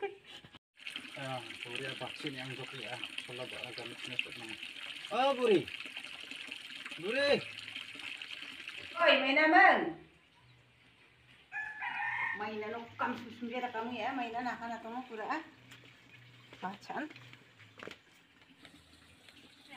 kan. Ni. Ah, apa sini yang joki ah, kalau agak macam. Ah, puri, puri. Oi, may naman. May na nung kam susungira kami ah, may na naka na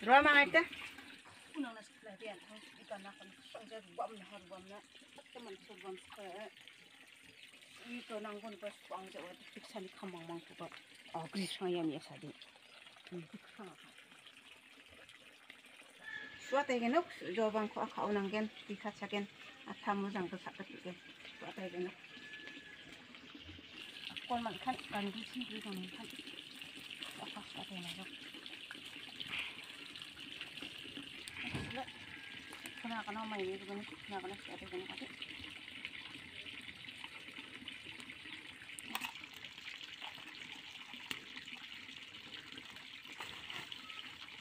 Rồi mà ai ta? Unang na sila diyan. Ika na kan pangja buam na har buam na. Teman sa buam sa. Ito nang kun pas pangja wa tiksa ni kamang mang kuba. Agri sang yam ya sadi. Suat ay genok jawabang ko akaw nang gen tika sa gen at hamu nang kasakit gen. Suat ay genok. Kon man kan kan gusin gusin kan. Kaki.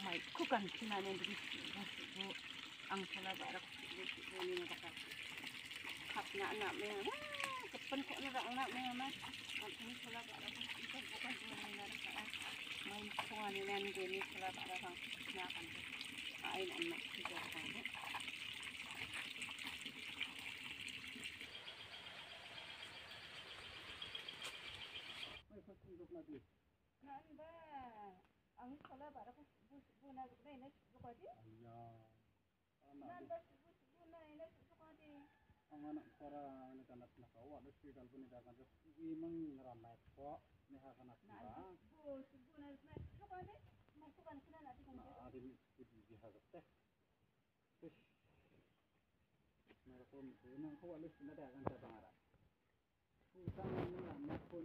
Mai kukan kena nih di sini, ang salah barak di sini nih kata. Hak nak nak memang, kepen kok nak nak memang, ang ini salah barak itu bukan cuma nak kata. Main kuan ini nanti ini salah barak ang nak kan. Ain anak tiga kan. नदी ᱱᱟᱱᱫᱟᱥ ᱵᱩᱥ ᱵᱩᱱᱟᱭ ᱱᱮ ᱥᱩᱠᱷᱟᱱᱤ ᱟᱸᱜᱟᱱ ᱠᱚᱨᱟ ᱱᱮ ᱠᱟᱱᱟᱛᱱᱟ ᱠᱚ ᱟᱫᱚ ᱥᱤᱫᱤ ᱡᱤᱦᱟᱜ ᱛᱮ ᱛᱮᱥ ᱱᱮᱨᱚᱠᱚᱢ ᱵᱩᱱᱟᱝ ᱠᱚ na ᱥᱤᱱᱟᱹᱛᱮ ᱟᱸᱜᱟᱱ ᱪᱟᱵᱟᱜᱼᱟ ᱥᱩᱥᱟᱱ ᱱᱟᱢ ᱠᱚ ᱱᱮ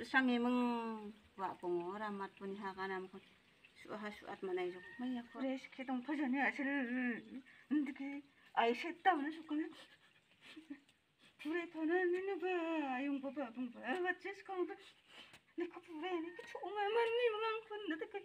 sang emang wak pengora mat pun hakan am suha suat mana itu maya kores kita mau pasan ya sel untuk ayah setam lah suka ni pura pura ni ni ba ayung papa pun ba wajah sekarang ni kau pura chu ma mana ni mang kon nanti